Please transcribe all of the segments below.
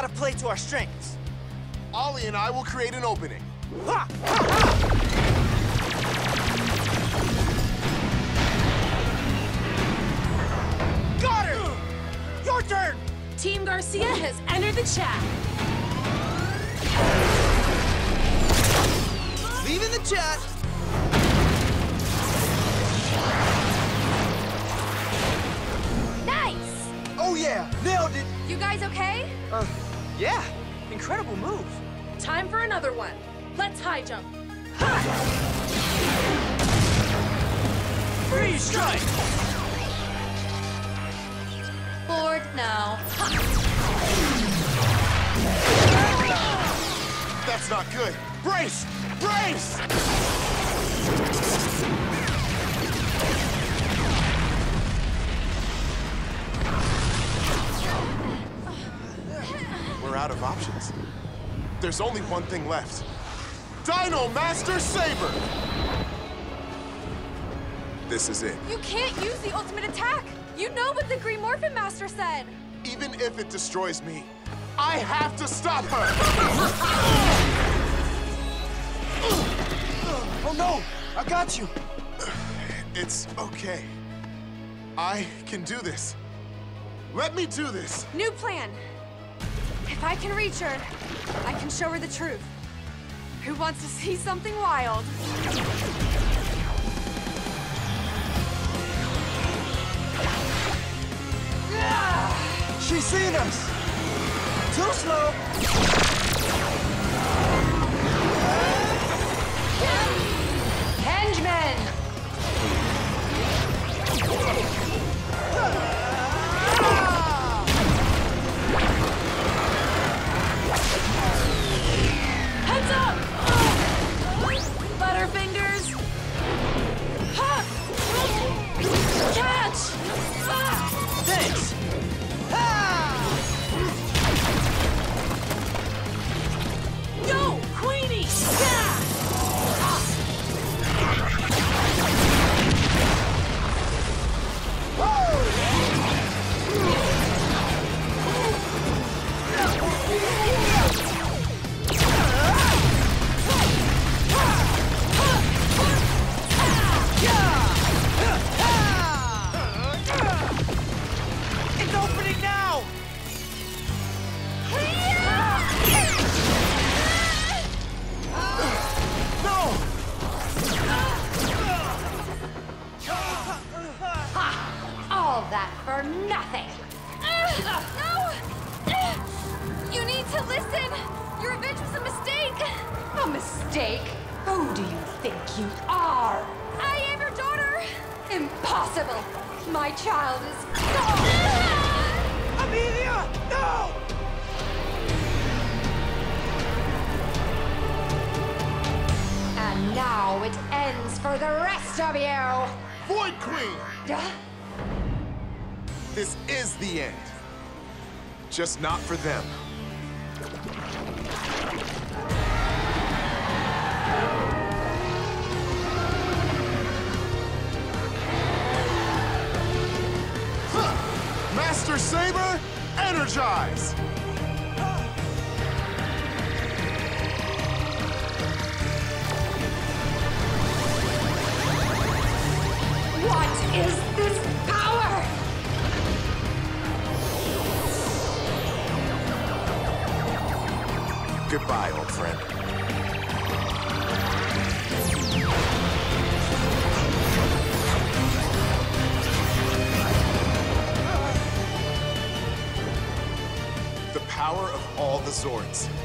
gotta play to our strengths. Ollie and I will create an opening. Ha! Ha! Ha! Got her! Your turn! Team Garcia has entered the chat. Leaving the chat. Nice! Oh yeah, nailed it. You guys okay? Uh, yeah, incredible move. Time for another one. Let's high jump. Freeze strike! Bored now. That's not good. Brace! Brace! Out of options. There's only one thing left. Dino Master Saber! This is it. You can't use the ultimate attack! You know what the Green Morphin Master said! Even if it destroys me, I have to stop her! Oh no, I got you. It's okay. I can do this. Let me do this. New plan. If I can reach her, I can show her the truth. Who wants to see something wild? She's seen us. Too slow. Impossible! My child is gone! Amelia, no! And now it ends for the rest of you! Void Queen! Duh. This is the end. Just not for them. Energize! The Zords.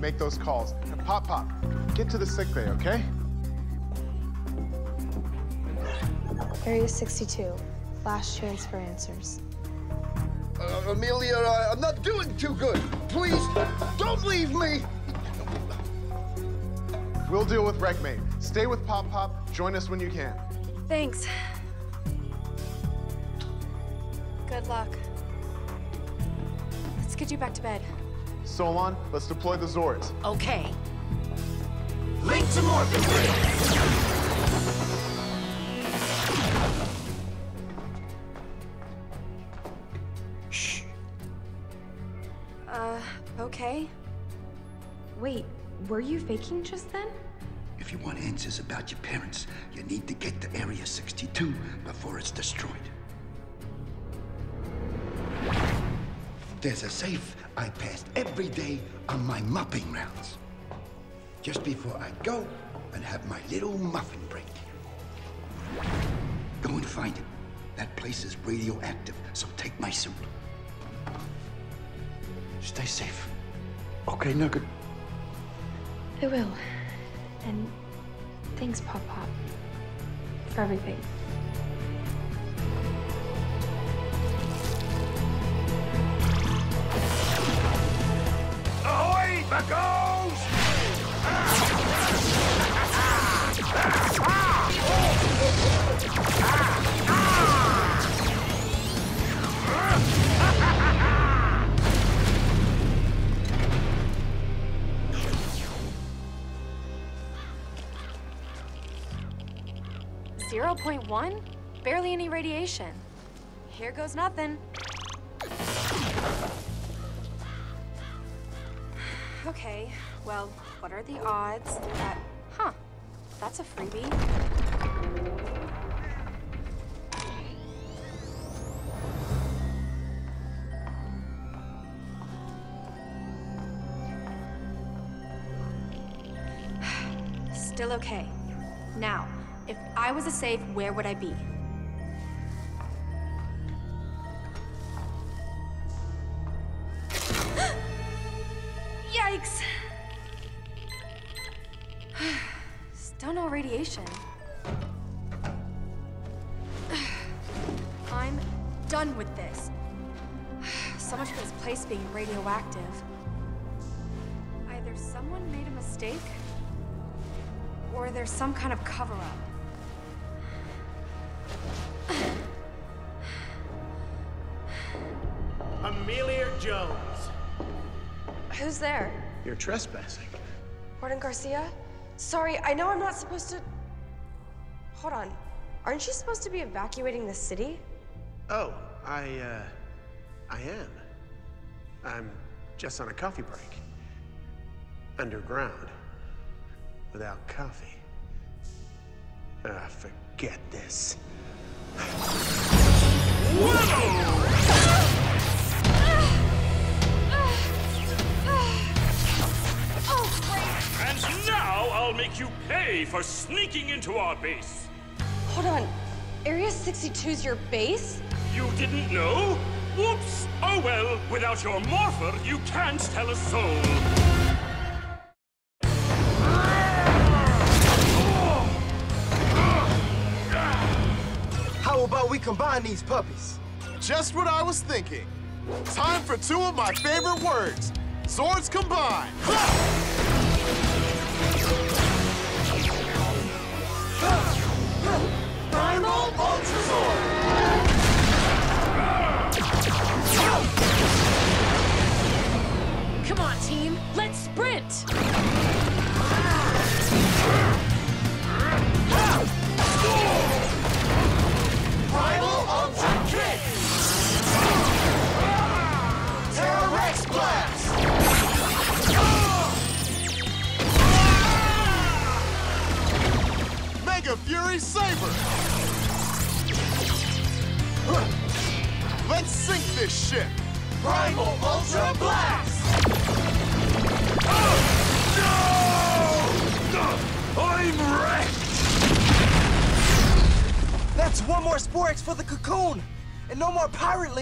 Make those calls. And Pop Pop, get to the sick bay, okay? Area 62. Flash transfer answers. Uh, Amelia, I, I'm not doing too good. Please, don't leave me. We'll deal with Wreckmate. Stay with Pop Pop. Join us when you can. Thanks. Good luck. Let's get you back to bed. Solon, let's deploy the Zords. Okay. Link to Morphin Grid! Uh, okay. Wait, were you faking just then? If you want answers about your parents, you need to get to Area 62 before it's destroyed. There's a safe I passed every day on my mopping rounds. Just before I go and have my little muffin break. Go and find it. That place is radioactive, so take my suit. Stay safe. Okay, Nugget? I will. And thanks, Pop Pop, for everything. Zero point one? Barely any radiation. Here goes nothing. Okay, well, what are the odds that... Huh, that's a freebie. Still okay. Now, if I was a safe, where would I be? Radiation. I'm done with this. So much for this place being radioactive. Either someone made a mistake, or there's some kind of cover up. Amelia Jones. Who's there? You're trespassing. Gordon Garcia? Sorry, I know I'm not supposed to. Hold on. Aren't you supposed to be evacuating the city? Oh, I, uh, I am. I'm just on a coffee break. Underground. Without coffee. Ah, forget this. And now I'll make you pay for sneaking into our base. Hold on. Area 62's your base? You didn't know? Whoops! Oh well, without your morpher, you can't tell a soul. How about we combine these puppies? Just what I was thinking. Time for two of my favorite words. Zords combine. Sprint.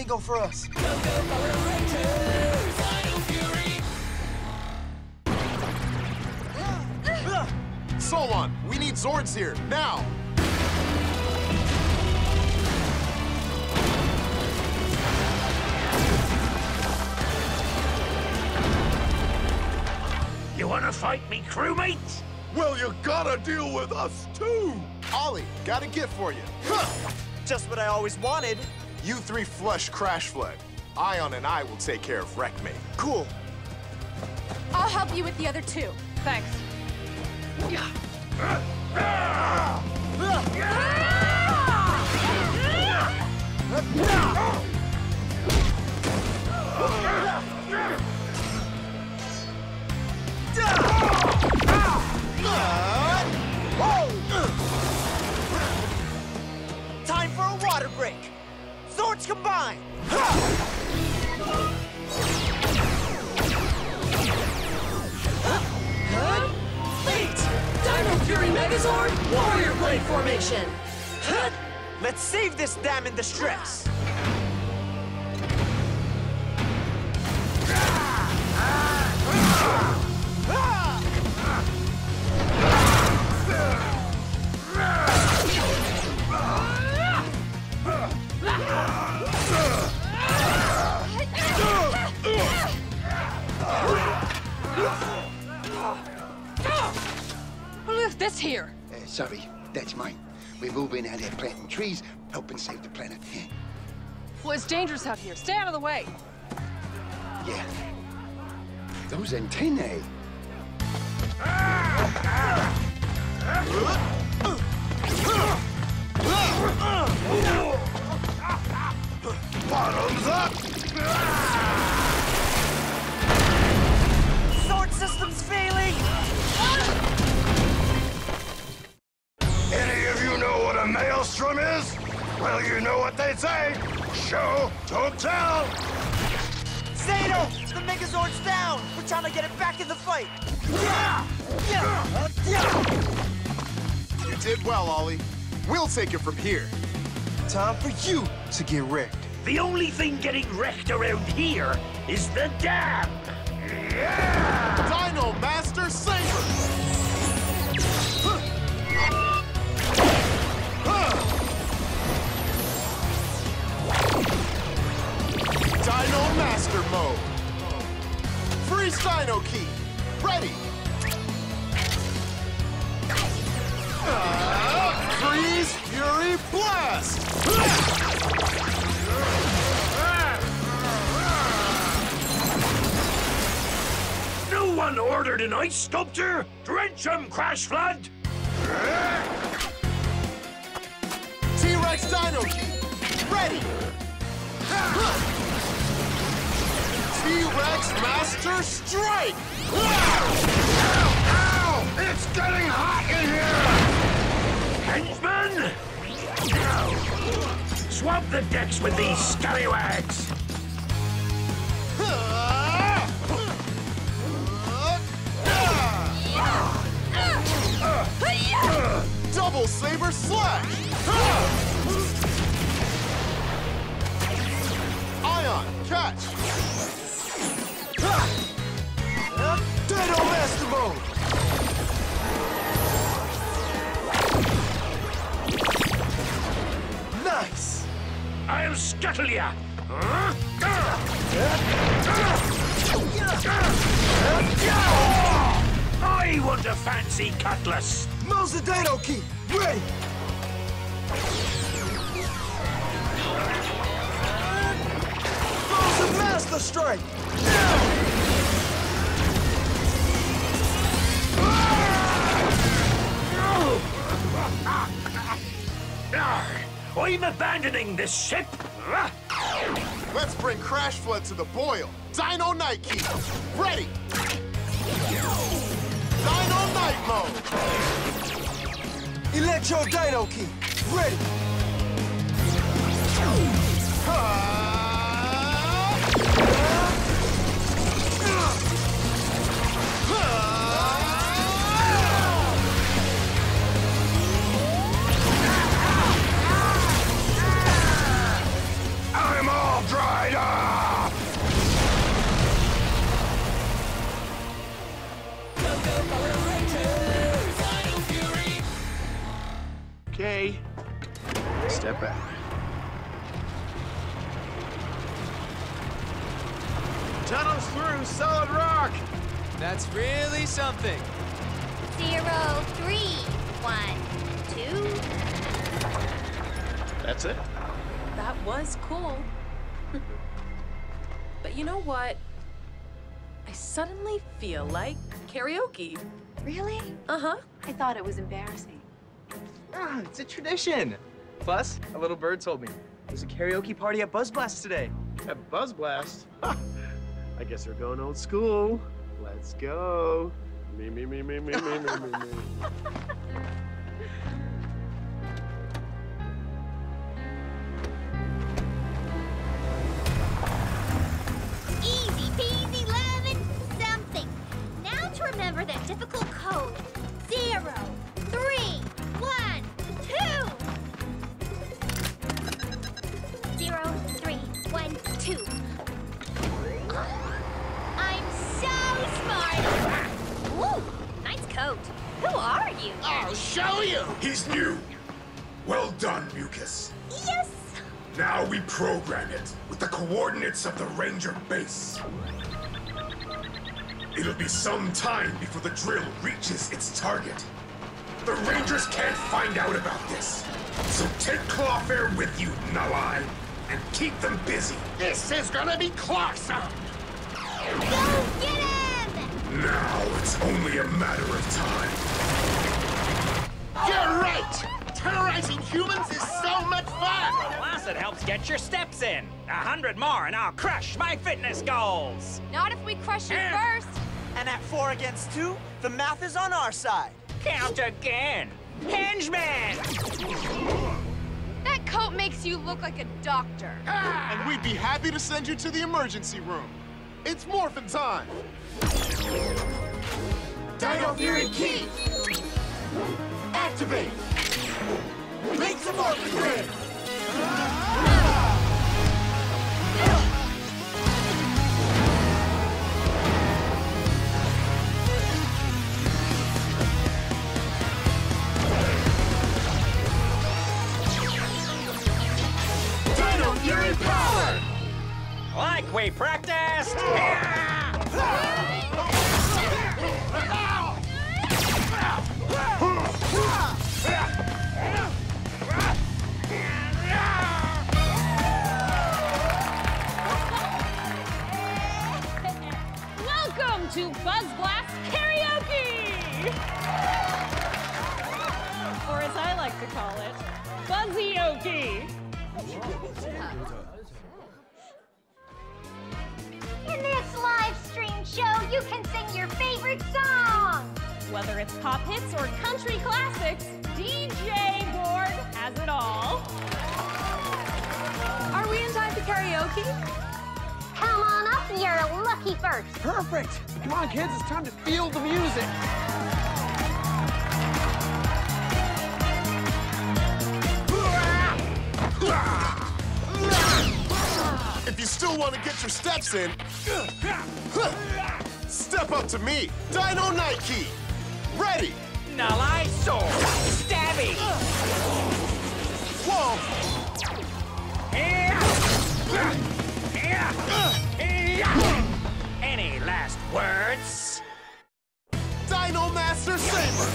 More pirate lingo for us! Solon, we need Zords here, now! You wanna fight me, crewmate? Well, you gotta deal with us too! Ollie, got a gift for you. Huh. Just what I always wanted. You three flush Crash Flood. Aiyon and I will take care of Wreckmate. Cool. I'll help you with the other two. Thanks. Out here planting trees, helping save the planet. Well, it's dangerous out here. Stay out of the way. Yeah. Those antennae. Bottoms up! Well, you know what they say. Show, don't tell. Zayto, the Megazord's down. We're trying to get it back in the fight. Yeah! Yeah! Yeah! You did well, Ollie. We'll take it from here. Time for you to get wrecked. The only thing getting wrecked around here is the dam! Yeah! Dino Master Saber! Dino Master Mode! Freeze Dino Key! Ready! Ah, freeze Fury Blast! No one ordered an ice sculpture? Drench him, Crash Flood! T-Rex Dino Key! Ready! T-Rex Master Strike! Ow! It's getting hot in here! Henchman! Swab the decks with these scallywags! Double Saber Slash! Aiyon, catch! Dino Master Mode! Nice! I'll scuttle ya! I want a fancy cutlass! Dino Key! Ready! The Master Strike! Arr, I'm abandoning this ship! Let's bring Crash Flood to the boil! Dino Night Ready! Dino Night Mode! Electro Dino Key! Ready! I'm okay. Step back. Tunnels through solid rock. That's really something. Zero, three, one, two. That's it. That was cool. but you know what? I suddenly feel like karaoke. Really? Uh-huh. I thought it was embarrassing. Ah, it's a tradition. Plus, a little bird told me there's a karaoke party at Buzz Blast today. At Buzz Blast. I guess we're going old school. Let's go. Me, me, me, me, me, me, me, me, me. coat. Who are you? I'll show you! He's new. Well done, Mucus. Yes. Now we program it with the coordinates of the Ranger base. It'll be some time before the drill reaches its target. The Rangers can't find out about this. So take Clawfare with you, Nalai, and keep them busy. This is gonna be Clarkson! Go get him! Now it's only a matter of time. You're right! Terrorizing humans is so much fun! Plus, it helps get your steps in. A hundred more, and I'll crush my fitness goals. Not if we crush you eh. first. And at four against two, the math is on our side. Count again. Henchman! That coat makes you look like a doctor. Ah! And we'd be happy to send you to the emergency room. It's morphin' time! Dino Fury Key! Activate! Make some morphin' grid! Buzzyoke. In this live stream show, you can sing your favorite song. Whether it's pop hits or country classics, DJ Borg has it all. Are we in time for karaoke? Come on up, you're lucky first. Perfect. Come on, kids. It's time to feel the music. If you still want to get your steps in, step up to me, Dino Nike. Ready? Nalai sword. Stabby. Whoa! Any last words? Dino Master Saber!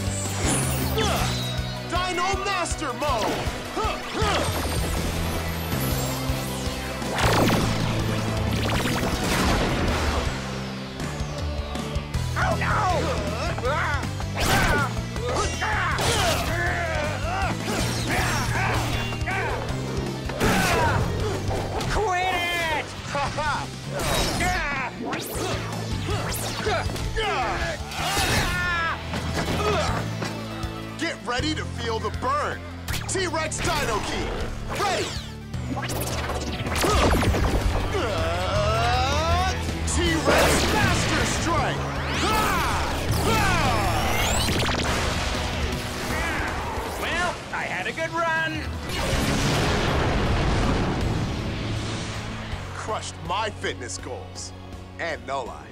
Dino Master Mode! Ready to feel the burn! T-Rex Dino Key! Ready! run! Crushed my fitness goals. And no lie.